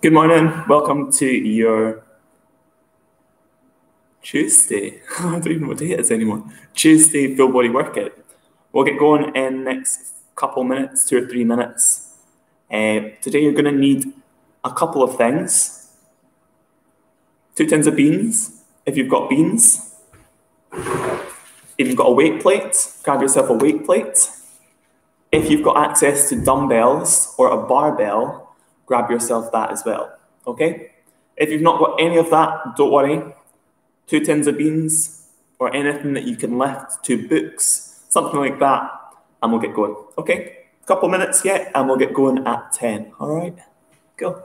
Good morning. Welcome to your Tuesday. I don't even know what day it is anymore. Tuesday full body workout. We'll get going in next couple minutes, two or three minutes. Uh, today you're going to need a couple of things. Two tins of beans, if you've got beans. If you've got a weight plate, grab yourself a weight plate. If you've got access to dumbbells or a barbell, grab yourself that as well. Okay? If you've not got any of that, don't worry. Two tins of beans or anything that you can lift, two books, something like that, and we'll get going. Okay? A couple minutes yet, and we'll get going at 10. All right? Go.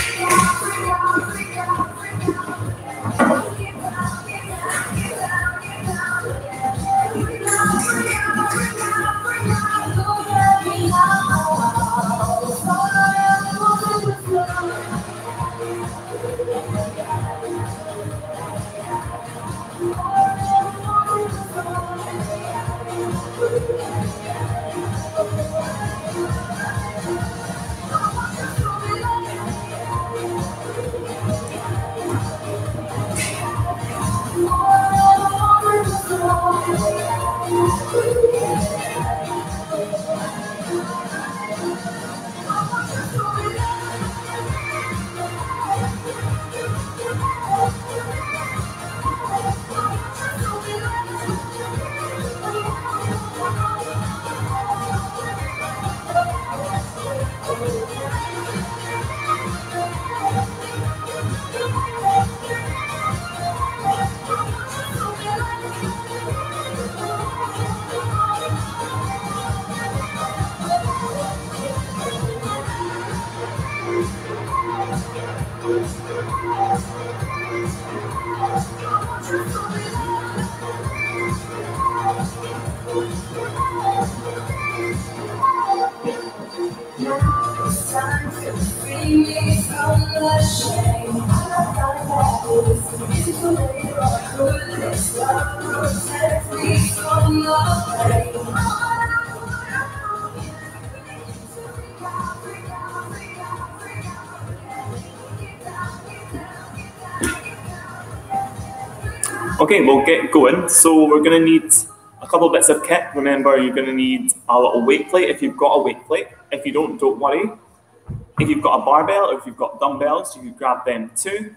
Okay, we'll get going. So we're going to need a couple bits of kit. Remember, you're going to need a little weight plate if you've got a weight plate. If you don't, don't worry. If you've got a barbell or if you've got dumbbells, you can grab them too.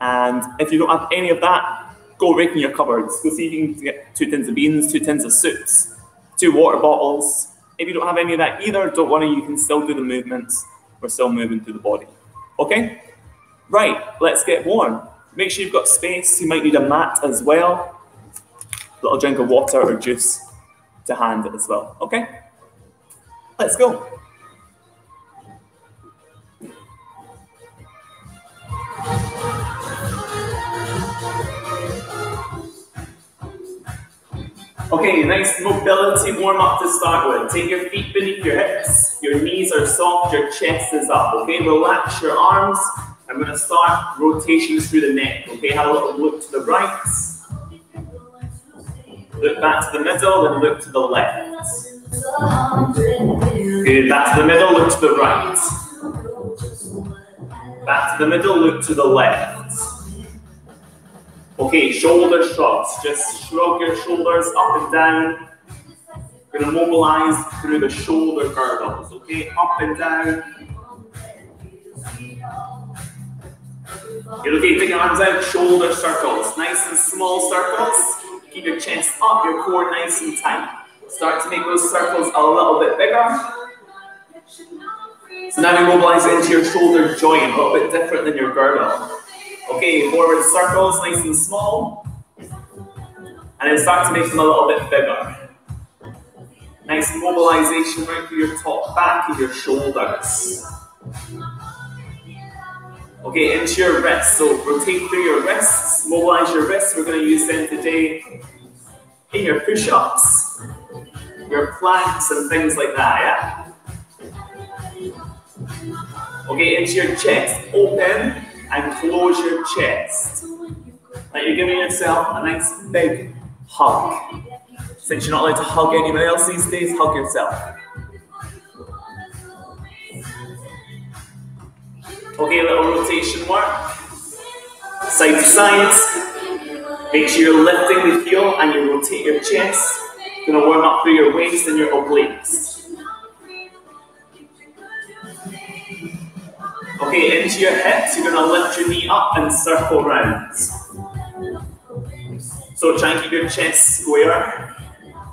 And if you don't have any of that, go rake in your cupboards. Go see if you can get two tins of beans, two tins of soups, two water bottles. If you don't have any of that either, don't worry, you can still do the movements. We're still moving through the body. Okay? Right, let's get warm. Make sure you've got space. You might need a mat as well. A little drink of water or juice to hand as well. Okay? Let's go. Okay, nice mobility warm up to start with. Take your feet beneath your hips. Your knees are soft, your chest is up. Okay, relax your arms. I'm going to start rotations through the neck. Okay, have a little look to the right. Look back to the middle, then look to the left. Good, back to the middle, look to the right. Back to the middle, look to the left. Okay, shoulder shrugs. Just shrug your shoulders up and down. We're going to mobilize through the shoulder girdles. Okay, up and down. Good, okay, take your arms out, shoulder circles. Nice and small circles. Keep your chest up, your core nice and tight. Start to make those circles a little bit bigger. So now we mobilize into your shoulder joint, a little bit different than your girdle. Okay, forward circles, nice and small. And then start to make them a little bit bigger. Nice mobilization right through your top back and your shoulders. Okay, into your wrists. So rotate through your wrists, mobilize your wrists. We're going to use them today in your push-ups, your planks and things like that, yeah? Okay, into your chest. Open and close your chest. Like you're giving yourself a nice big hug. Since you're not allowed to hug anyone else these days, hug yourself. Okay, a little rotation work. Side to side. Make sure you're lifting the heel and you rotate your chest. Gonna warm up through your waist and your obliques. Okay, into your hips, you're gonna lift your knee up and circle round. So try and keep your chest square.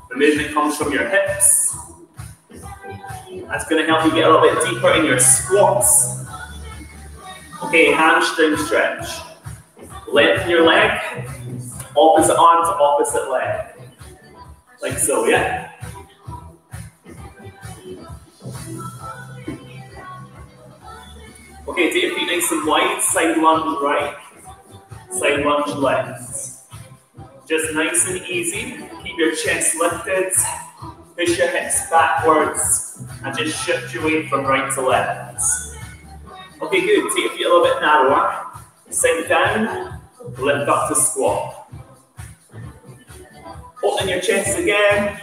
The movement comes from your hips. That's gonna help you get a little bit deeper in your squats. Okay, hamstring stretch. Lengthen your leg, opposite arm to opposite leg. Like so, yeah? Okay, take your feet nice and wide, side lunge right, side lunge left. Just nice and easy. Keep your chest lifted, push your hips backwards, and just shift your weight from right to left. Okay, good. Take your feet a little bit narrower. Sink down, lift up to squat. Open your chest again.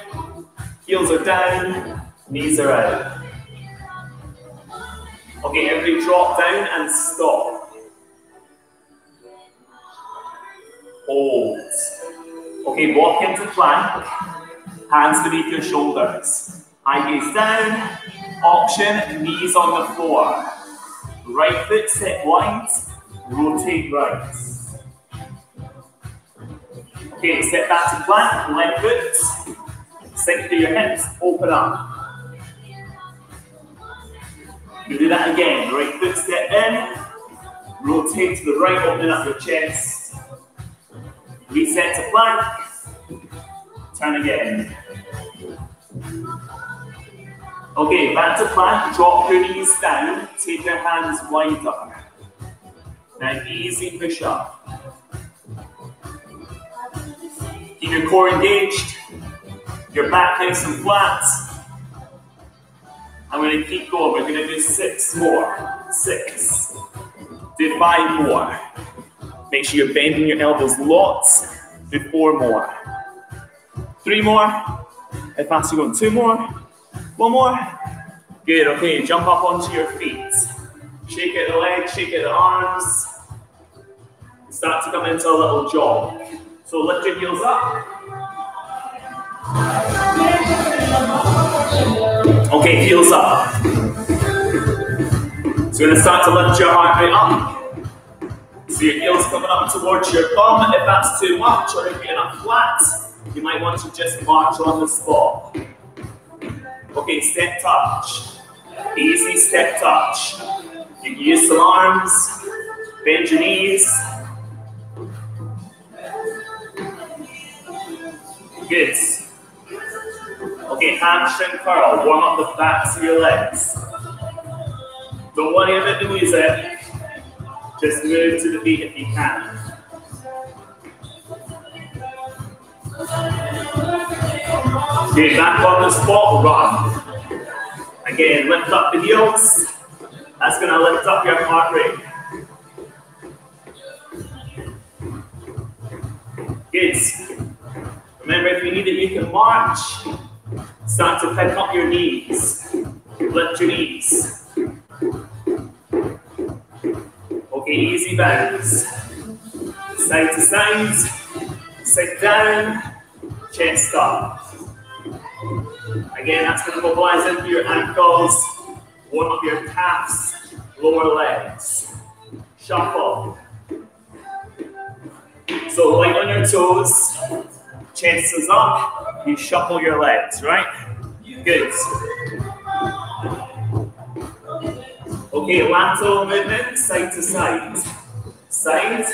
Heels are down, knees are out. Okay, everybody drop down and stop. Hold. Okay, walk into plank. Hands beneath your shoulders. Eye gaze down. Option, knees on the floor. Right foot set wide, rotate right. Okay, step back to plank, left foot, sink through your hips, open up. You do that again, right foot step in, rotate to the right, open up your chest. Reset to plank, turn again. Okay, back to plank. Drop your knees down. Take your hands wider. Now, easy push up. Keep your core engaged. Your back nice and flat. I'm going to keep going. We're going to do six more. Six. Do five more. Make sure you're bending your elbows lots. Do four more. Three more. Fast are you going? Two more. One more. Good, okay, jump up onto your feet. Shake out the legs, shake out the arms. Start to come into a little jog. So lift your heels up. Okay, heels up. So you're gonna start to lift your heart rate up. So your heels coming up towards your bum. If that's too much, or if you're not flat, you might want to just march on the spot. Okay, step touch. Easy step touch. You can use some arms, bend your knees. Good. Okay, hamstring curl. Warm up the backs of your legs. Don't worry about the music. Just move to the beat if you can. Okay, back on the spot, run. Again, lift up the heels. That's gonna lift up your heart rate. Good. Remember, if you need it, you can march. Start to pick up your knees. Lift your knees. Okay, easy bounce. Side to side. Sit down. Chest up. Again, that's going to mobilize into your ankles, warm up your calves, lower legs. Shuffle. So light on your toes, chest is up, you shuffle your legs, right? Good. Okay, lateral movement, side to side. Side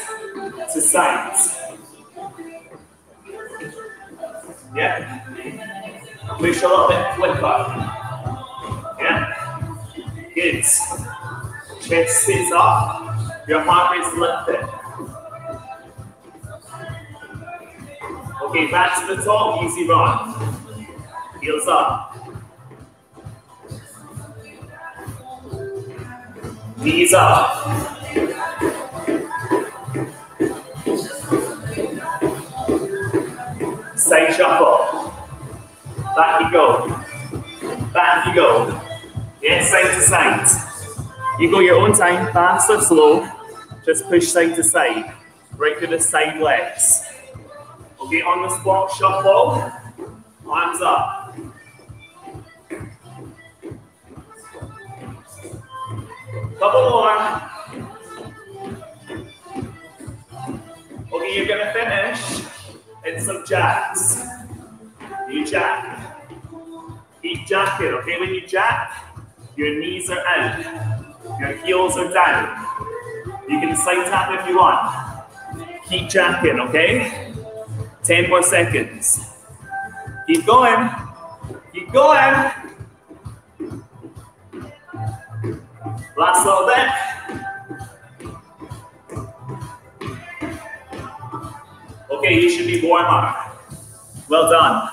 to side. Yeah. Push a little bit quicker. Yeah? Good. Chest sits up. Your heart is lifted. Okay, back to the top, easy run. Heels up. Knees up. Side shuffle. Back you go. Back you go. Yes, side to side. You go your own time, fast or slow. Just push side to side. Right to the side legs. Okay, on the squat, shuffle. Arms up. Couple more. Okay, you're gonna finish in some jacks. You jack. Keep jacking, okay? When you jack, your knees are out. Your heels are down. You can side tap if you want. Keep jacking, okay? 10 more seconds. Keep going. Keep going. Last little bit. Okay, you should be warmer. Well done.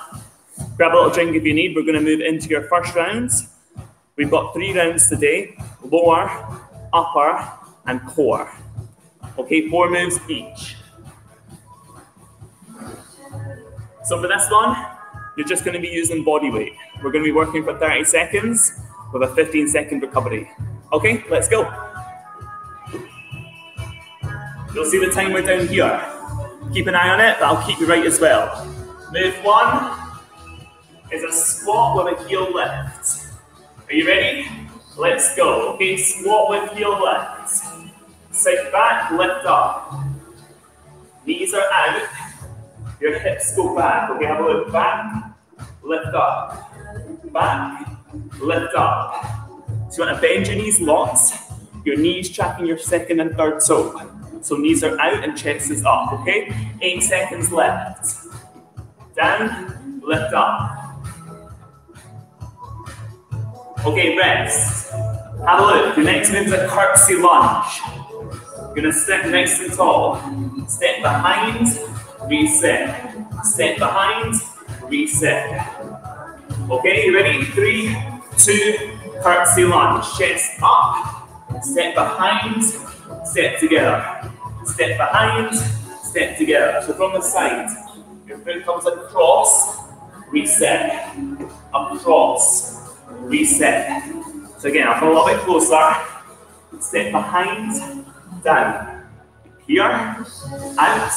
Grab a little drink if you need. We're going to move into your first rounds. We've got three rounds today lower, upper, and core. Okay, four moves each. So for this one, you're just going to be using body weight. We're going to be working for 30 seconds with a 15 second recovery. Okay, let's go. You'll see the timer down here. Keep an eye on it, but I'll keep you right as well. Move one is a squat with a heel lift. Are you ready? Let's go. Okay, squat with heel lift. Sit back, lift up. Knees are out. Your hips go back. Okay, have a look. Back, lift up. Back, lift up. So you want to bend your knees lots. Your knees tracking your second and third toe. So knees are out and chest is up, okay? Eight seconds left. Down, lift up. Okay, rest. Have a look. Your next move is a curtsy lunge. You're gonna step nice and tall. Step behind, reset. Step behind, reset. Okay, you ready? Three, two, curtsy lunge. Chest up, step behind, step together. Step behind, step together. So from the side, your foot comes across, reset. Across, reset. So again, I'll come a little bit closer. Step behind, down. Here, out,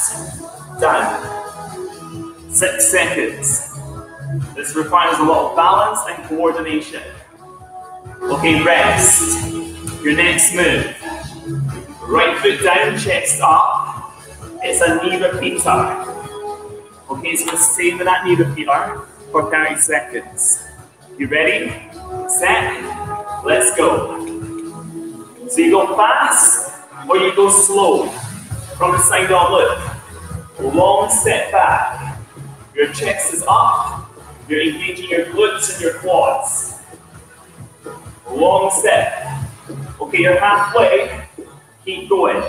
down. Six seconds. This requires a lot of balance and coordination. Okay, rest. Your next move. Right foot down, chest up. It's a knee repeater. Okay, so stay with that knee repeater for 30 seconds. You ready? Set. Let's go. So you go fast or you go slow. From the side look. Long step back. Your chest is up. You're engaging your glutes and your quads. Long step. Okay, you're halfway. Keep going.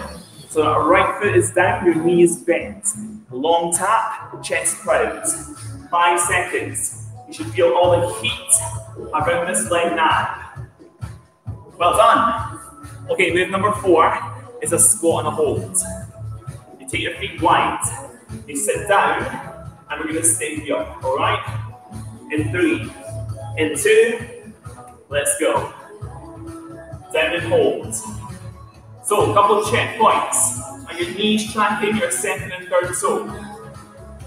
So right foot is down, your knee is bent. Long tap, chest proud. Five seconds. You should feel all the heat around this leg now. Well done. Okay, move number four is a squat and a hold. You take your feet wide. You sit down, and we're going to stay here. All right? In three, in two, let's go. Down and hold. So, couple checkpoints. Are your knees tracking your second and third toe?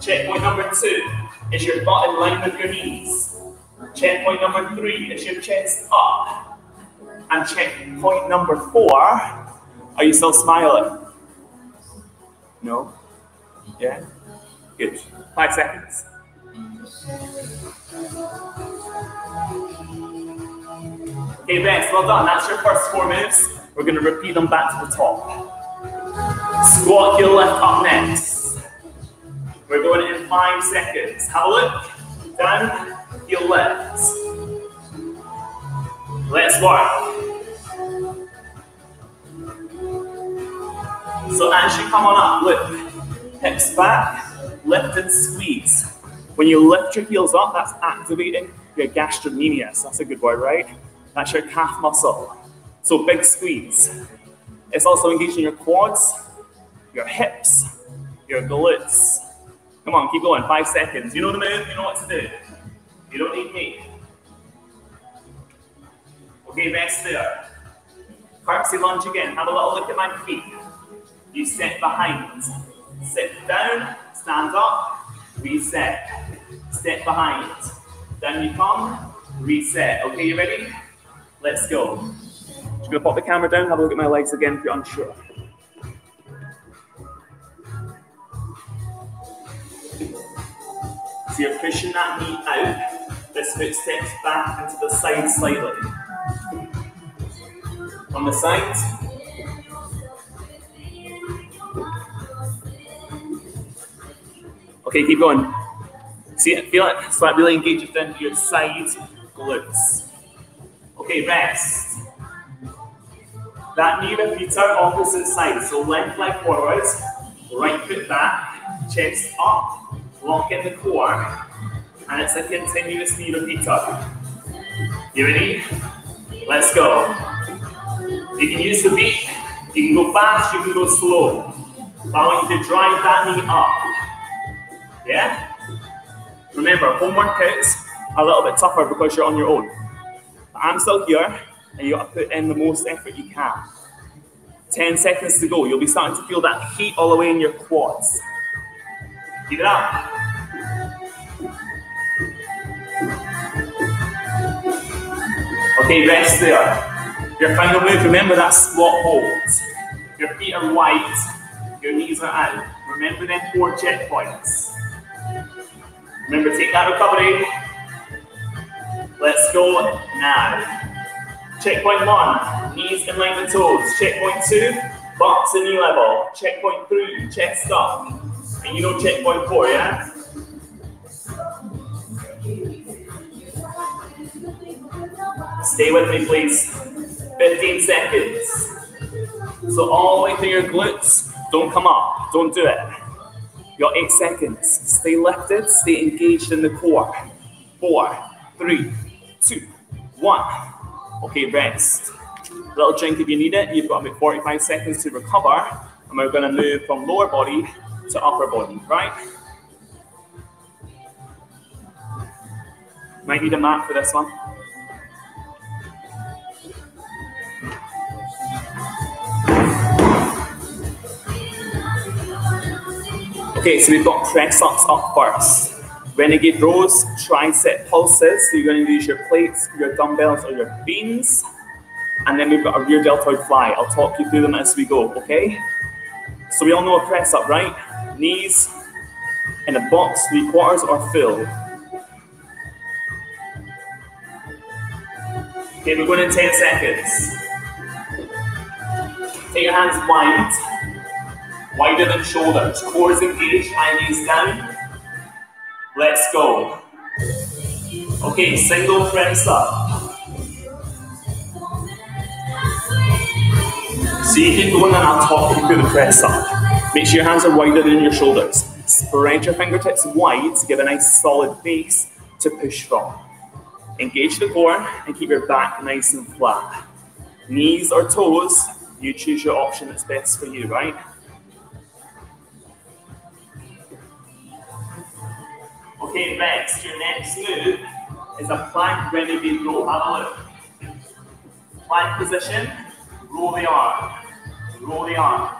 Checkpoint number two is your butt in line with your knees. Checkpoint number three is your chest up. And checkpoint number four, are you still smiling? No? Yeah? Good. Five seconds. Okay, rest. Well done. That's your first four moves. We're going to repeat them back to the top. Squat your left up next. We're going in five seconds. Have a look. Down. heel left. Let's work. So as you come on up, look, hips back, lift and squeeze. When you lift your heels up, that's activating your gastrocnemius. That's a good word, right? That's your calf muscle. So big squeeze. It's also engaging your quads, your hips, your glutes. Come on, keep going. Five seconds. You know the move, you know what to do. You don't need me. Okay, rest there. Curtsy lunge again. Have a little look at my feet. You sit behind. Sit down, stand up, reset. Step behind. Down you come, reset. Okay, you ready? Let's go. Just gonna pop the camera down, have a look at my legs again if you're unsure. So you're pushing that knee out. This foot steps back into the side slightly. On the side. Okay, keep going. See it, feel it? So that really engages into your side glutes. Okay, rest. That knee repeats our opposite side. So left leg forwards, right foot back, chest up, lock in the core, and it's a continuous knee repeater. You ready? Let's go. You can use the beat. You can go fast, you can go slow. But I want you to drive that knee up. Yeah? Remember, home workouts are a little bit tougher because you're on your own. But I'm still here, and you got to put in the most effort you can. 10 seconds to go. You'll be starting to feel that heat all the way in your quads. Keep it up. Okay, rest there. Your final move, remember that squat hold. Your feet are wide, your knees are out. Remember them four checkpoints. Remember, take that recovery. Let's go now. Checkpoint one, knees in line with toes. Checkpoint two, butts to knee level. Checkpoint three, chest up. And you know checkpoint four, yeah? Stay with me, please. 15 seconds. So all the way through your glutes, don't come up, don't do it. You got eight seconds. Stay lifted, stay engaged in the core. Four, three, two, one. Okay, rest. A Little drink if you need it. You've got about 45 seconds to recover. And we're going to move from lower body to upper body, right? Might need a mat for this one. Okay, so we've got press ups up first. Renegade rows, tricep pulses. So you're going to use your plates, your dumbbells, or your beams. And then we've got a rear deltoid fly. I'll talk you through them as we go, okay? So we all know a press up, right? Knees in a box, three quarters or full. Okay, we're going in 10 seconds. Take your hands wide, wider than shoulders. Core is engaged, high knees down. Let's go. Okay, single press up. So you keep going I'll talk you through the press up. Make sure your hands are wider than your shoulders. Spread your fingertips wide to give a nice solid base to push from. Engage the core and keep your back nice and flat. Knees or toes, you choose your option that's best for you, right? Okay, next, your next move is a plank renegade row. Have a look. Plank position, roll the arm, roll the arm.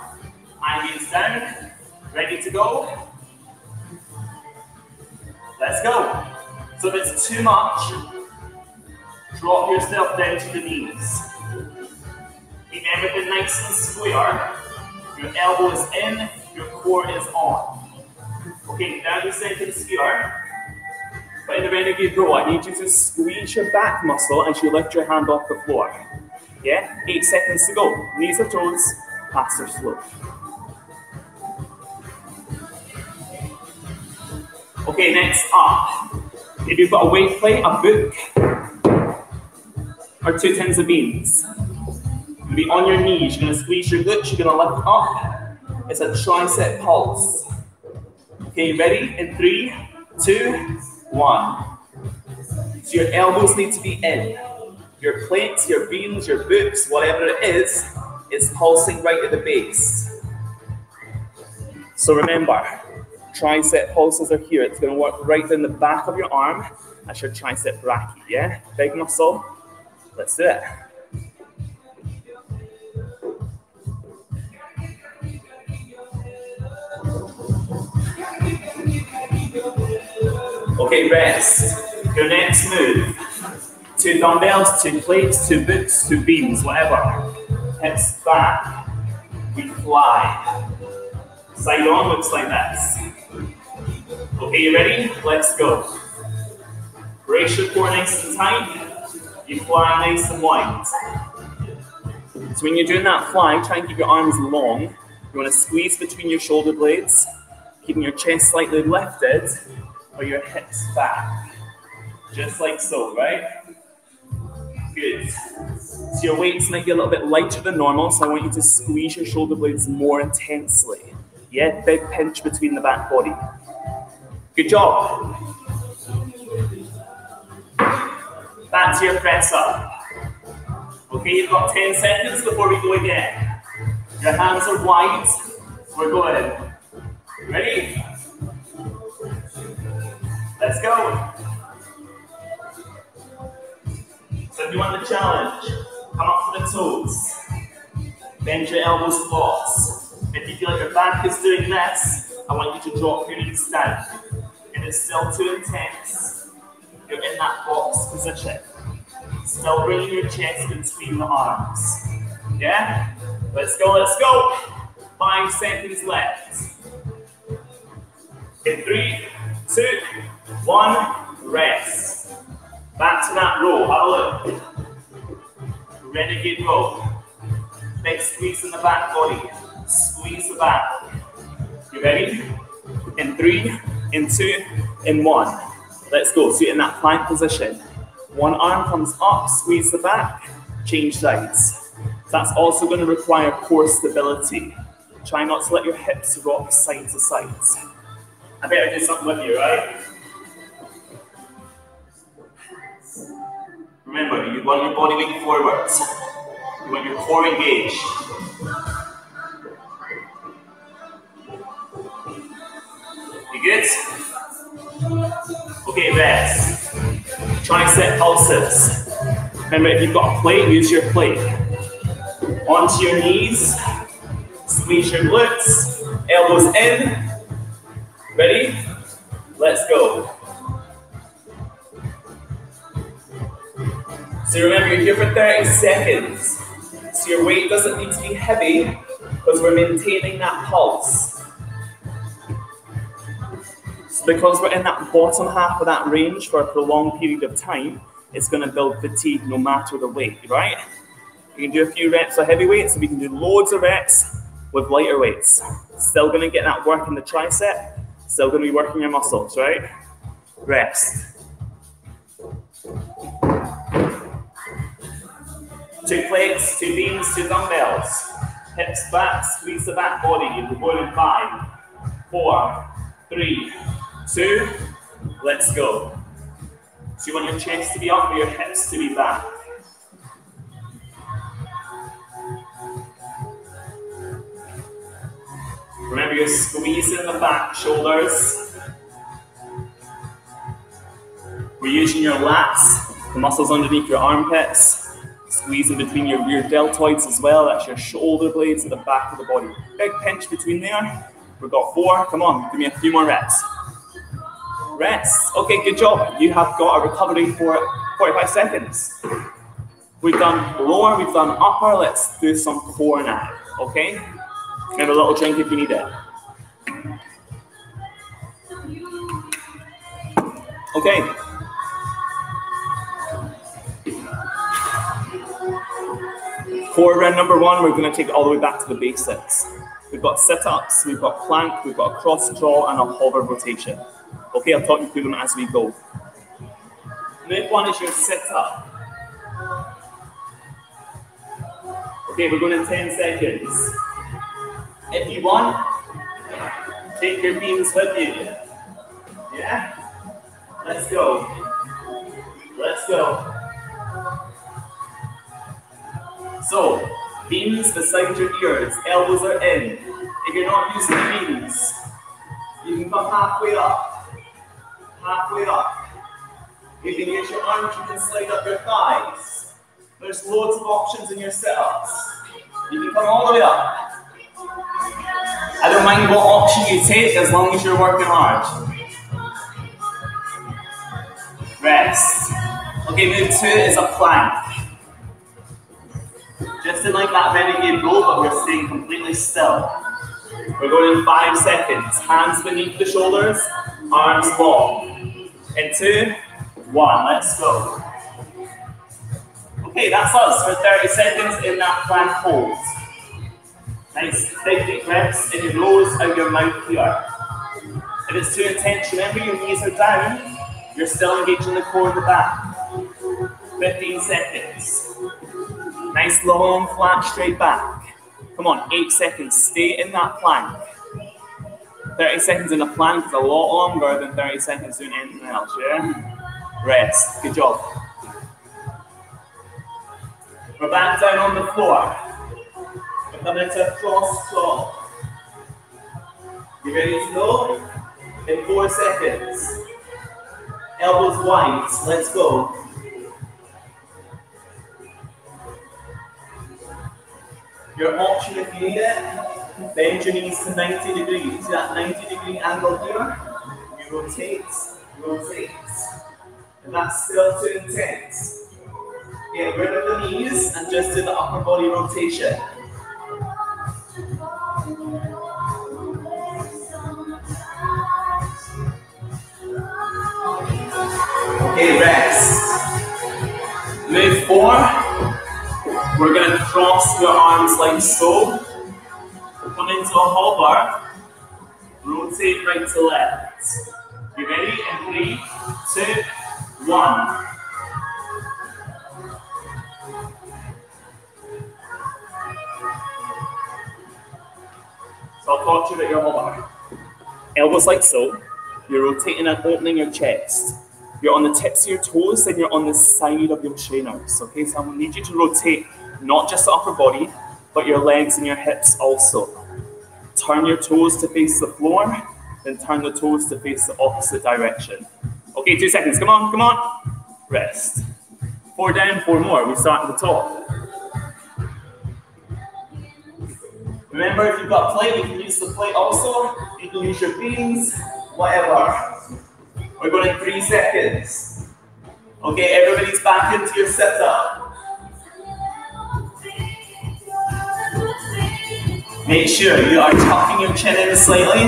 Hands down, ready to go. Let's go. So if it's too much, drop yourself down to the knees. Keep everything nice and square. Your elbow is in, your core is on. Okay, now you're sitting skewer. In the renegade row, I need you to squeeze your back muscle as you lift your hand off the floor. Yeah? Eight seconds to go. Knees or toes, fast or slow. Okay, next up. If you've got a weight plate, a book, or two tins of beans, you'll be on your knees. You're going to squeeze your glutes. You're going to lift up. It's a tricep pulse. Okay, ready? In three, two, one. So your elbows need to be in. Your plates, your beans, your boots, whatever it is, is pulsing right at the base. So remember, tricep pulses are here. It's going to work right in the back of your arm. That's your tricep brachii, yeah? Big muscle. Let's do it. Okay, rest. Your next move. Two dumbbells, two plates, two books, two beams, whatever. Hips back. We fly. Side on looks like this. Okay, you ready? Let's go. Brace your core nice and tight. You fly nice and wide. So when you're doing that fly, try and keep your arms long. You want to squeeze between your shoulder blades, keeping your chest slightly lifted, or your hips back. Just like so, right? Good. So your weights might be a little bit lighter than normal, so I want you to squeeze your shoulder blades more intensely. Yeah, big pinch between the back body. Good job. Back to your press up. Okay, you've got 10 seconds before we go again. Your hands are wide. We're going. Ready? Let's go. So if you want the challenge, come up to the toes. Bend your elbows squats. If you feel like your back is doing less, I want you to drop your knees down. If it's still too intense, you're in that box position. Still bringing your chest between the arms. Yeah? Let's go, let's go. Five seconds left. In three, two, one, rest. Back to that row, have a look. Renegade row. Big squeeze in the back body. Squeeze the back. You ready? In three, in two, in one. Let's go. So you're in that plank position. One arm comes up, squeeze the back, change sides. That's also going to require core stability. Try not to let your hips rock side to side. I better do something with you, right? Remember, you want your body weight forwards. You want your core engaged. You good? Okay, rest. Tricep pulses. Remember, if you've got a plate, use your plate. Onto your knees. Squeeze your glutes. Elbows in. Ready? Let's go. So remember, you're here for 30 seconds. So your weight doesn't need to be heavy because we're maintaining that pulse. So because we're in that bottom half of that range for a prolonged period of time, it's going to build fatigue no matter the weight, right? You can do a few reps of heavy weights, so we can do loads of reps with lighter weights. Still going to get that work in the tricep, still going to be working your muscles, right? Rest. Two plates, two beams, two dumbbells. Hips back, squeeze the back body. We're going in five, four, three, two. Let's go. So you want your chest to be up your hips to be back. Remember, you're squeezing the back shoulders. We're using your lats, the muscles underneath your armpits. Squeezing between your rear deltoids as well. That's your shoulder blades at the back of the body. Big pinch between there. We've got four. Come on, give me a few more reps. Rest. Okay, good job. You have got a recovery for 45 seconds. We've done lower, we've done upper. Let's do some core now. Okay? Have a little drink if you need it. Okay. For round number one, we're going to take it all the way back to the basics. We've got sit-ups, we've got plank, we've got a cross crawl, and a hover rotation. Okay, I'll talk you through them as we go. Move one is your sit up. Okay, we're going in 10 seconds. If you want, take your beams with you. Yeah? Let's go. Let's go. So, beams beside your ears, elbows are in. If you're not using the beams, you can come halfway up. Halfway up. If You can get your arms, you can slide up your thighs. There's loads of options in your sit-ups. You can come all the way up. I don't mind what option you take as long as you're working hard. Rest. Okay, move two is a plank. Just in like that renegade roll, but we're staying completely still. We're going in five seconds. Hands beneath the shoulders, arms long. In two, one, let's go. Okay, that's us for 30 seconds in that plank hold. Nice big deep breaths in your nose out your mouth here. If it's too intense, remember your knees are down, you're still engaging the core of the back. 15 seconds. Nice long, flat, straight back. Come on, eight seconds. Stay in that plank. 30 seconds in a plank is a lot longer than 30 seconds doing anything else, yeah? Rest. Good job. We're back down on the floor. We're coming into cross crawl. You ready to go? In four seconds. Elbows wide. Let's go. Your option if you need it, bend your knees to 90 degrees. See that 90 degree angle here? You rotate, rotate. And that's still too intense. Get rid of the knees and just do the upper body rotation. Okay, rest. Move four. We're going to cross your arms like so. Come into a hover. Rotate right to left. You ready? In three, two, one. So I'll talk to you about your hover. Elbows like so. You're rotating and opening your chest. You're on the tips of your toes and you're on the side of your trainers. Okay, so I will need you to rotate not just the upper body, but your legs and your hips also. Turn your toes to face the floor, then turn the toes to face the opposite direction. Okay, two seconds. Come on, come on. Rest. Four down, four more. We start at the top. Remember, if you've got plate, you can use the plate also. You can use your beans, whatever. We're going in three seconds. Okay, everybody's back into your setup. Make sure you are tucking your chin in slightly.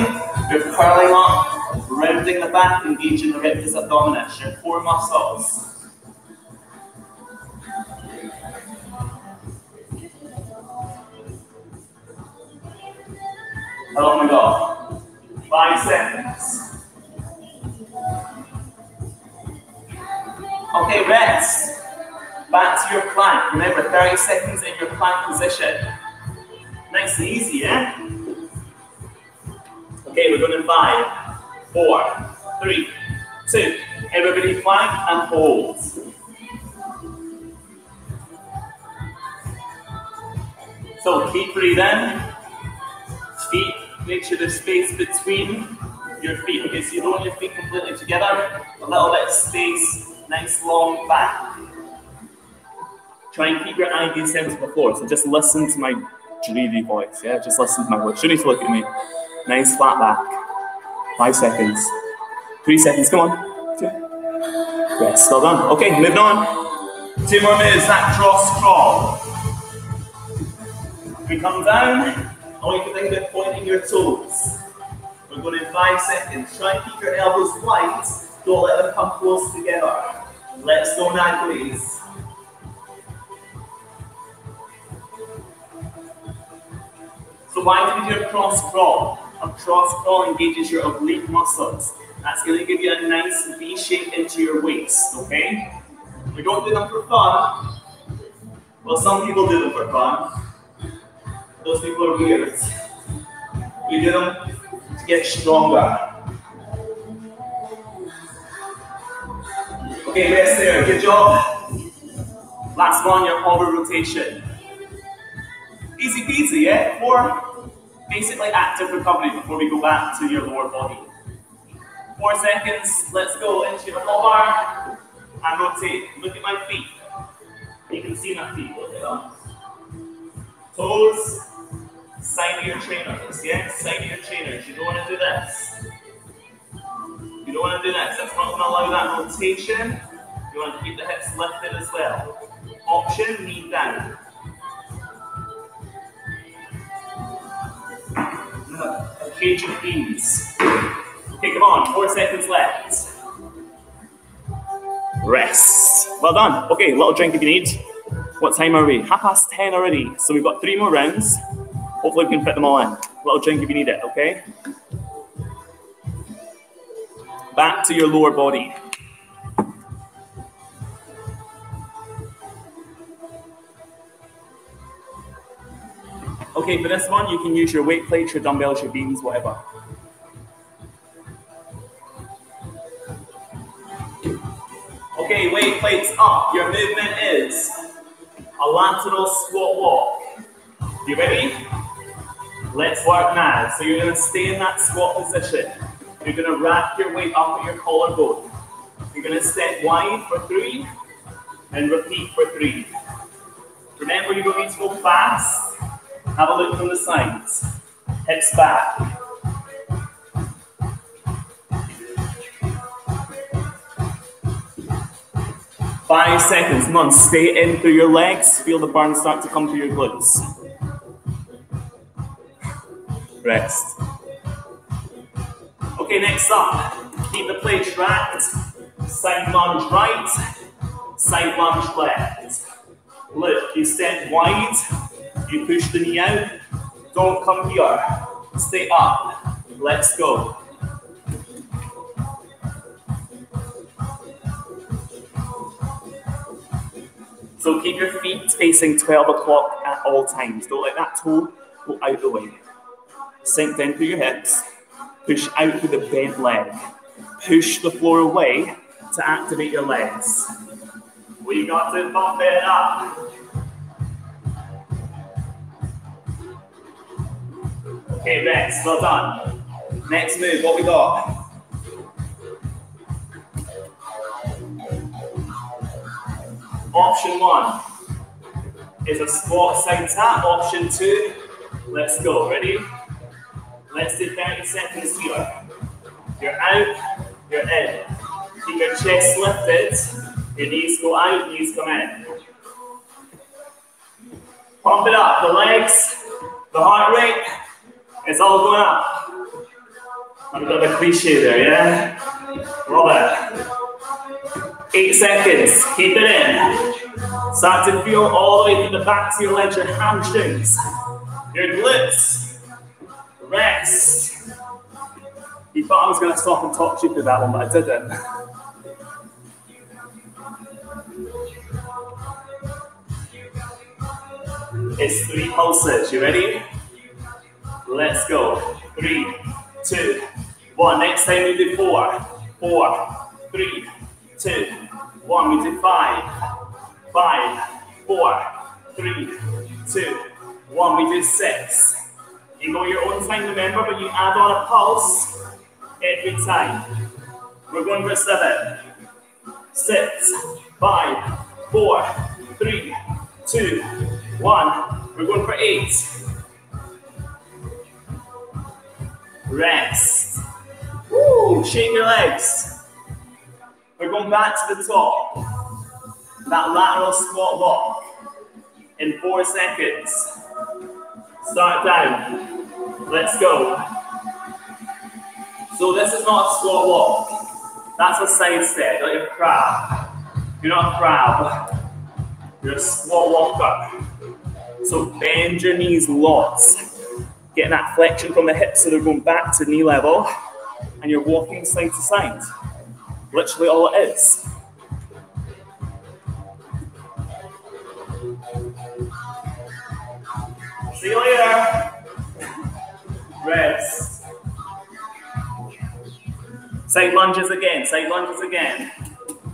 You're curling up, rounding the back, engaging the rectus abdominis, your core muscles. Oh How long we got? Five seconds. Okay, rest. Back to your plank. Remember, 30 seconds in your plank position. Nice and easy, yeah? Okay, we're going in five, four, three, two. Everybody plank and hold. So keep breathing. Feet, make sure there's space between your feet. Okay, so you don't want your feet completely together. A little bit of space nice long back. Try and keep your eye gaze down to the floor. So just listen to my dreamy voice. Yeah, just listen to my voice. You need to look at me. Nice flat back. Five seconds. Three seconds. Come on. Two. Yes, well done. Okay, moving on. Two more minutes. That cross crawl. We come down. All you can think about pointing your toes. We're going in five seconds. Try and keep your elbows wide. Don't let them come close together. Let's go now, please. So why do we do a cross crawl? A cross crawl engages your oblique muscles. That's going to give you a nice V shape into your waist, okay? We don't do them for fun. Well, some people do them for fun. Those people are weird. We do them to get stronger. Okay, rest there. Good job. Last one, your hover rotation. Easy peasy, yeah? Four basically active recovery before we go back to your lower body. Four seconds, let's go into your hover and rotate. Look at my feet. You can see my feet, look at them. Toes, side of your trainers, yeah? Side of your trainers. You don't want to do this. You don't want to do this. That's not going to allow that rotation. You want to keep the hips lifted as well. Option, knee down. Occasion ease. Okay, come on. Four seconds left. Rest. Well done. Okay, little drink if you need. What time are we? Half past ten already. So we've got three more rounds. Hopefully we can fit them all in. Little drink if you need it, okay? Back to your lower body. Okay, for this one, you can use your weight plates, your dumbbells, your beams, whatever. Okay, weight plates up. Your movement is a lateral squat walk. You ready? Let's work now. So you're to stay in that squat position. You're going to wrap your weight up at your collarbone. You're to step wide for three and repeat for three. Remember, you don't need to go fast. Have a look from the sides. Hips back. Five seconds. Come on, stay in through your legs. Feel the burn start to come through your glutes. Rest. Okay, next up. Keep the plate racked. Side lunge right. Side lunge left. Look, you step wide. You push the knee out. Don't come here. Stay up. Let's go. So keep your feet facing 12 o'clock at all times. Don't let that toe go out the way. Sink down through your hips. Push out through the bent leg. Push the floor away to activate your legs. We got to bump it up. Okay, next, well done. Next move, what we got? Option one is a squat side tap. Option two, let's go. Ready? Let's do 30 seconds here. You're out, you're in. Keep your chest lifted. Your knees go out, knees come in. Pump it up. The legs, the heart rate, it's all going up. The cliche there, yeah? Love it. Eight seconds. Keep it in. Start to feel all the way to the back of your legs, your hamstrings, your glutes. Rest. You thought I was going to stop and talk to you through that one, but I didn't. It's three pulses. You ready? Let's go. Three, two, one. Next time we do four, four, three, two, one. We do five, five, four, three, two, one. We do six. You go your own time, remember, but you add on a pulse every time. We're going for seven, six, five, four, three, two, one. We're going for eight. Rest. Woo! Shake your legs. We're going back to the top. That lateral squat walk in four seconds. Start down. Let's go. So this is not a squat walk. That's a side step, like a crab. You're not a crab. You're a squat walker. So bend your knees lots. Getting that flexion from the hips so they're going back to knee level. and you're walking side to side. Literally all it is. See you later. Rest. Side lunges again, side lunges again.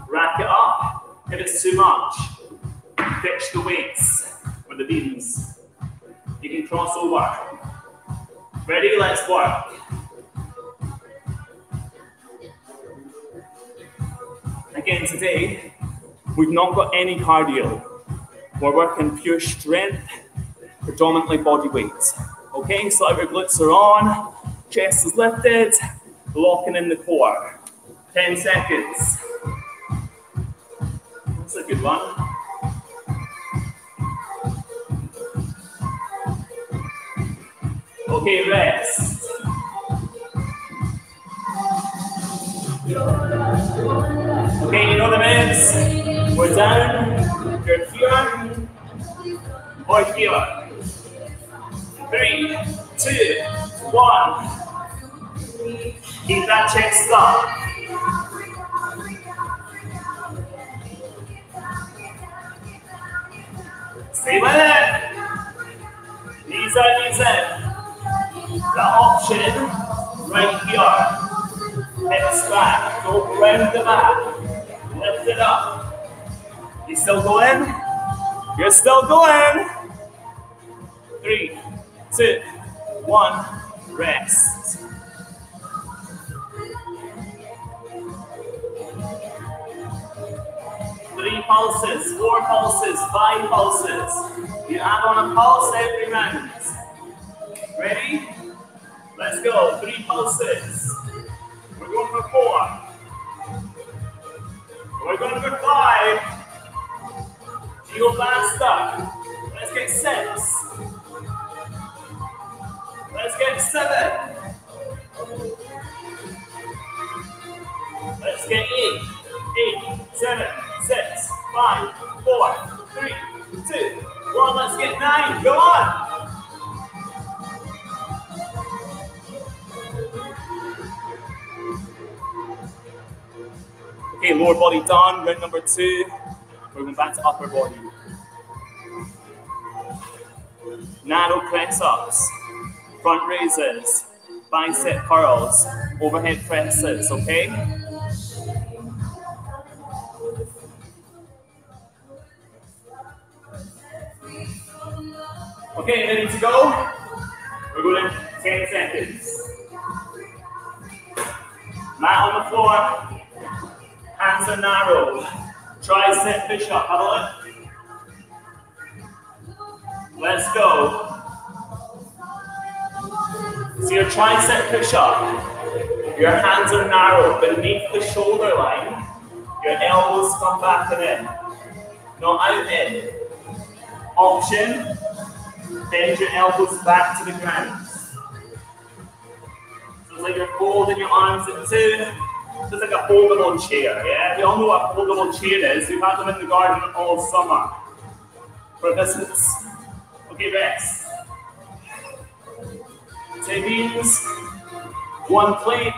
Rack it up. If it's too much, pitch the weights or the beams. You can cross over. Ready? Let's work. Again, today, we've not got any cardio. We're working pure strength, predominantly body weight. Okay, so our glutes are on, chest is lifted, locking in the core. 10 seconds. That's a good one. Okay, rest. Okay, you know the minutes. We're done. You're here. Or here. Three, two, one. Keep that chest up. Stay with it. Knees out, knees out. The option right here. Hips back. Go round the back. Lift it up. You still going? You're still going. Three, two, one. Rest. Three pulses, four pulses, five pulses. You add on a pulse every round. Ready? Let's go. Three pulses. We're going for four. We're going for five. Faster. Let's get six. Let's get seven. Let's get eight. Eight, seven, six, five, four, three, two, one. Let's get nine. Go on. Okay, lower body done. Round number two. We're going back to upper body. Narrow press ups, front raises, bicep curls, overhead presses, okay? Okay, ready to go? We're going 10 seconds. Mat on the floor, hands are narrow. Tricep push up, have a look. Let's go. So your tricep push up. Your hands are narrow beneath the shoulder line. Your elbows come back and in. Not out in. Option. Bend your elbows back to the ground. So it's like you're folding your arms in two. It's like a foldable chair, yeah? We all know what a foldable chair is. We've had them in the garden all summer for visits. Okay, rest. Beans, one plate,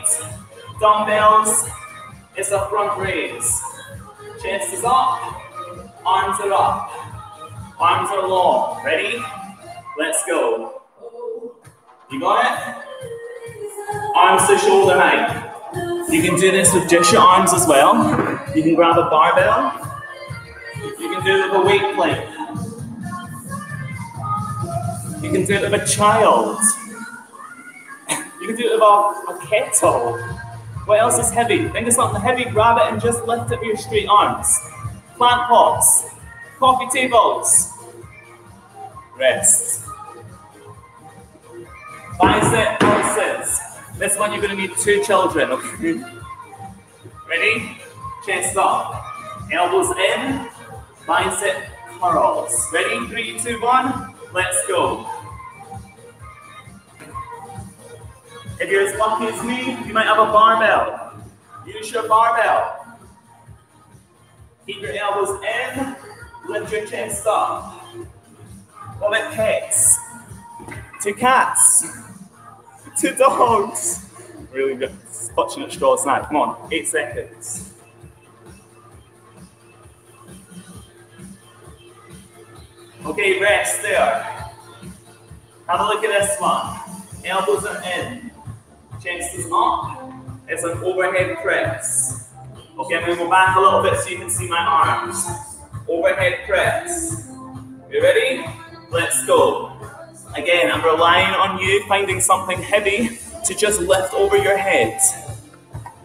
dumbbells. It's a front raise. Chest is up, arms are up, arms are long. Ready? Let's go. You got it? Arms to shoulder height. You can do this with just your arms as well. You can grab a barbell. You can do it with a weight plate. You can do it with a child. You can do it with a, kettle. What else is heavy? Think of something heavy, grab it and just lift it with your straight arms. Plant pots, coffee tables. Rest. Bicep pulses. This one you're going to need two children. Okay. Ready? Chest up. Elbows in. Bicep curls. Ready? Three, two, one. Let's go. If you're as lucky as me, you might have a barbell. Use your barbell. Keep your elbows in. Lift your chest up. About pets? Two cats. Two dogs. Really good. Clutching at straws now. Come on, eight seconds. Okay, rest there. Have a look at this one. Elbows are in. Chest is up. It's an overhead press. Okay, I'm to go back a little bit so you can see my arms. Overhead press. You ready? Let's go. Again, I'm relying on you finding something heavy to just lift over your head.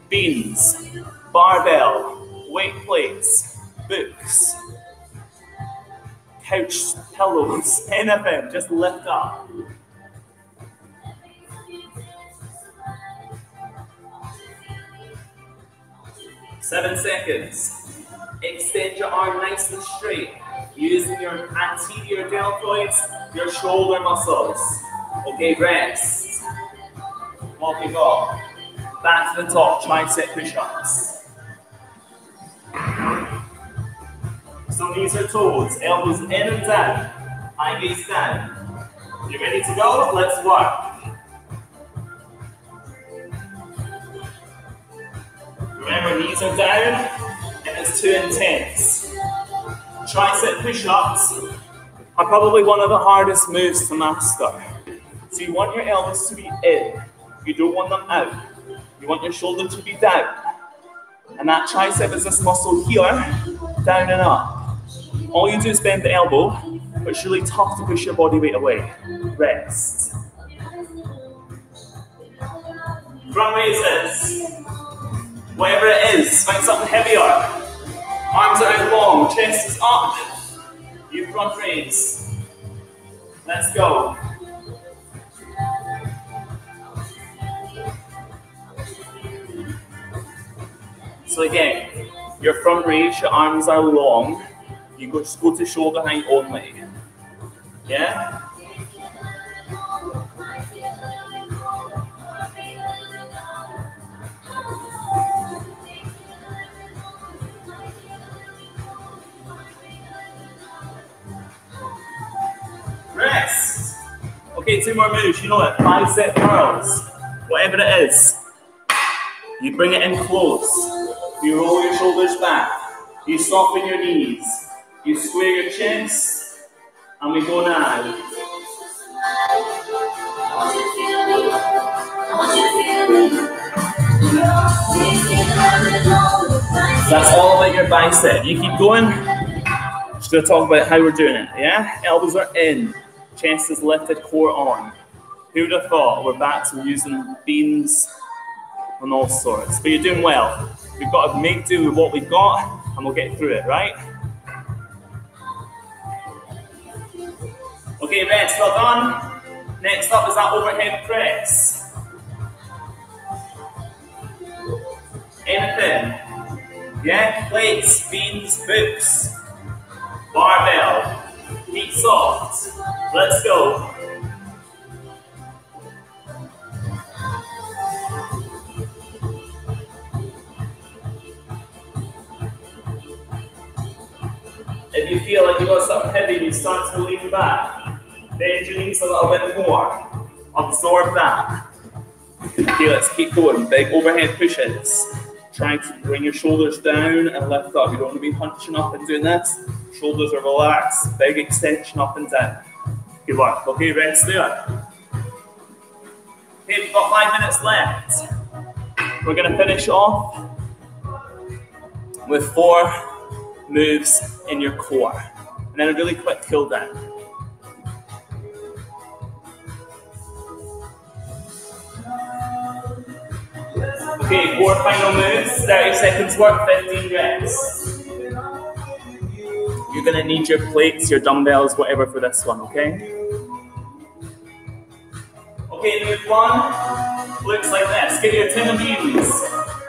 Beans, barbell, weight plates, books, couch pillows, anything, just lift up. Seven seconds. Extend your arm nice and straight, using your anterior deltoids, your shoulder muscles. Okay, rest. Walk it off. Back to the top, tricep push-ups. So knees are toes, elbows in and down, eye gaze down. You ready to go? Let's work. Remember, knees are down, and it's too intense. Tricep push-ups are probably one of the hardest moves to master. So you want your elbows to be in. You don't want them out. You want your shoulder to be down. And that tricep is this muscle here, down and up. All you do is bend the elbow, but it's really tough to push your body weight away. Rest. Front raises. Whatever it is, find something heavier. Arms are out long, chest is up. You front raise. Let's go. So again, your front raise, your arms are long. You go just go to shoulder height only. Yeah? Rest. Okay, two more moves. You know it. Five set curls. Whatever it is. You bring it in close. You roll your shoulders back. You soften your knees. You square your chest. And we go now. That's all about your bicep. You keep going. Just gonna talk about how we're doing it. Yeah? Elbows are in. Chest is lifted, core on. Who would have thought we're back to using beans and all sorts? But you're doing well. We've got to make do with what we've got and we'll get through it, right? Okay, rest, well done. Next up is that overhead press. Anything. Yeah, plates, beans, books, barbell, feet soft. Let's go. If you feel like you got something heavy, you start to lean back. Bend your knees a little bit more. Absorb that. Okay, let's keep going. Big overhead pushes. Trying to bring your shoulders down and lift up. You don't want to be hunching up and doing this. Shoulders are relaxed. Big extension up and down. Good work. Okay, rest there. Okay, we've got five minutes left. We're going to finish off with four moves in your core. And then a really quick cool down. Okay, four final moves, 30 seconds work, 15 reps. You're gonna need your plates, your dumbbells, whatever for this one, okay? Okay, move one looks like this. Get your 10 of these.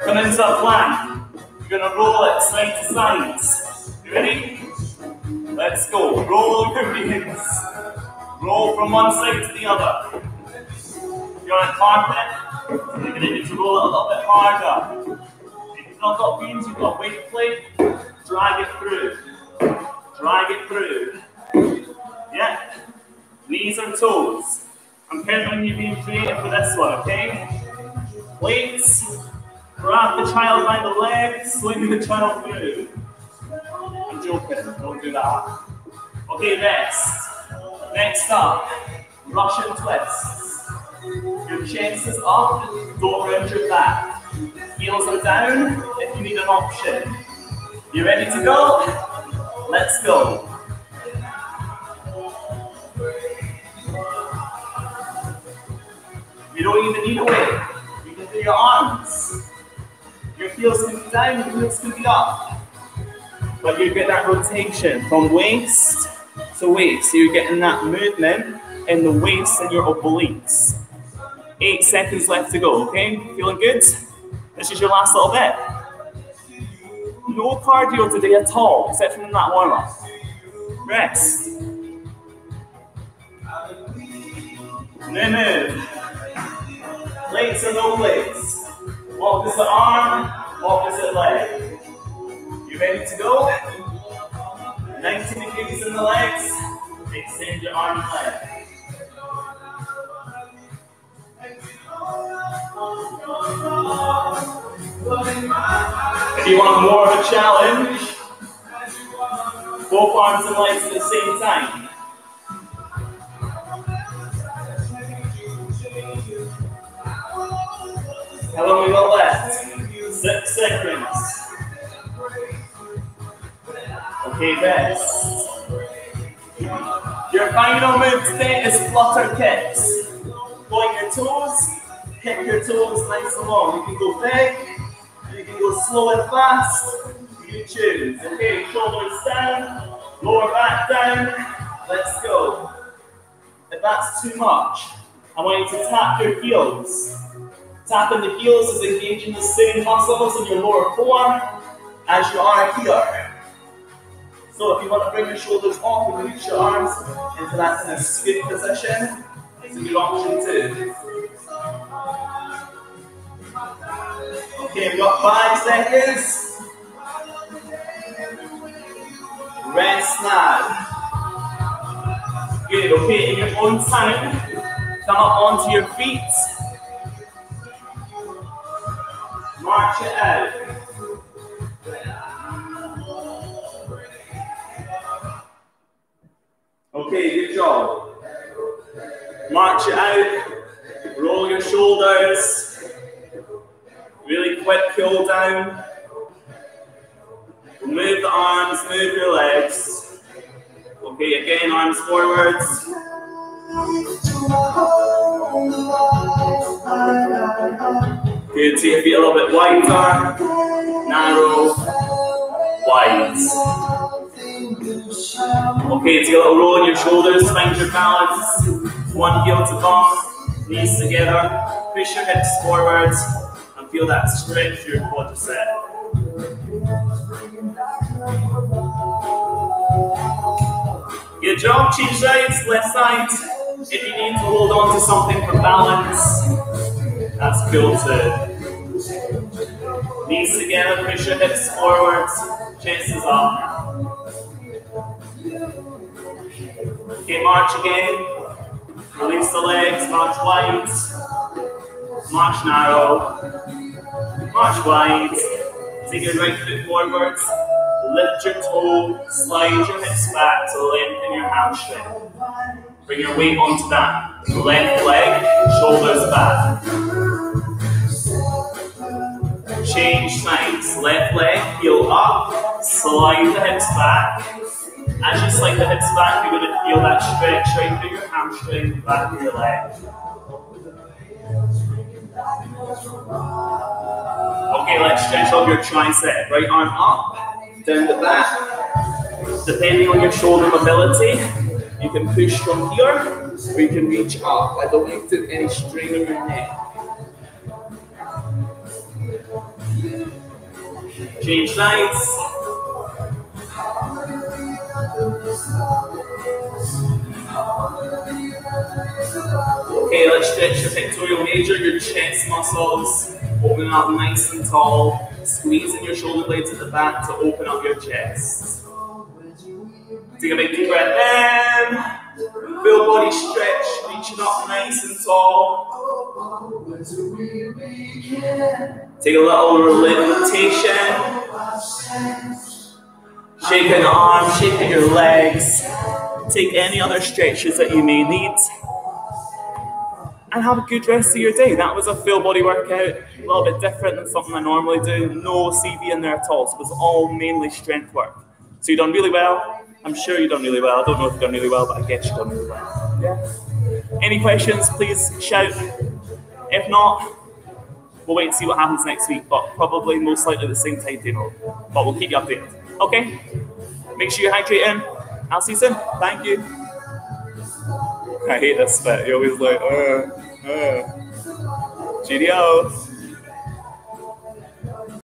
Come into a plank. You're gonna roll it side to side. You ready? Let's go. Roll your beans. Roll from one side to the other. You're on carpet. You're gonna need to roll it a little bit harder. If you've not got beans, you've got weight plate. Drag it through. Drag it through. Yeah. Knees and toes. I'm counting on you being creative for this one, okay? Weights. Grab the child by the leg, swing the child through. I'm joking, don't do that. Okay, next. Next up, Russian twists. Your chest is up, don't round your back. Heels are down if you need an option. You ready to go? Let's go. You don't even need a weight. You can do your arms. Your heels can be down, your heels can be up. But you get that rotation from waist to waist. So you're getting that movement in the waist and your obliques. Eight seconds left to go, okay? Feeling good? This is your last little bit. No cardio today at all, except from that warm up. Rest. Then move. Legs or no legs. Opposite arm, opposite leg. You ready to go? 90 degrees in the legs. Extend your arm and leg. If you want more of a challenge, both arms and legs at the same time. How long we got left? Six seconds. Okay, best. Your final move today is flutter kicks. Point your toes, kick your toes nice and long. You can go big, you can go slow and fast. You choose. Okay, shoulders down, lower back down. Let's go. If that's too much, I want you to tap your heels. Tapping the heels is engaging the same muscles in your lower core as you are here. So if you want to bring your shoulders off and reach your arms into that kind of squid position, it's a good option too. Okay, we've got five seconds. Rest now. Good, okay, in your own time, come up onto your feet. March it out. Okay, good job. March it out. Roll your shoulders. Really quick cool down. Move the arms, move your legs. Okay, again, arms forwards. Good, see your feet a little bit wider, narrow, wide. Okay, take a little roll in your shoulders, find your balance. One heel to bump, knees together, push your hips forwards, feel that stretch through your quadricep. Good job, change sides, left side. If you need to hold on to something for balance, that's cool too. Knees together, push your hips forwards, chest is up. Okay, march again. Release the legs, march wide. March narrow. March wide. Take your right foot forwards. Lift your toe, slide your hips back to lengthen your hamstring. Bring your weight onto that left leg, shoulders back. Change sides. Left leg, heel up, slide the hips back. As you slide the hips back, you're going to feel that stretch right through your hamstring, back of your leg. Okay, let's stretch out your tricep. Right arm up, down the back. Depending on your shoulder mobility, you can push from here or you can reach up. I don't need to any strain on your neck. Change sides. Okay, let's stretch your pectoral major, your chest muscles. Open up nice and tall. Squeezing your shoulder blades at the back to open up your chest. Take a big deep breath in. Feel body stretch, reaching up nice and tall. Take a little rotation. Shaking the arms, shaking your legs. Take any other stretches that you may need. And have a good rest of your day. That was a full body workout, a little bit different than something I normally do. No CV in there at all. So it was all mainly strength work. So you've done really well. I'm sure you've done really well. I don't know if you've done really well, but I guess you've done really well. Yeah. Any questions, please shout. If not, we'll wait and see what happens next week, but probably most likely the same timetable. But we'll keep you updated. Okay? Make sure you're hydrating. I'll see you soon. Thank you. I hate this bit. You're always like, uh, uh. GDO.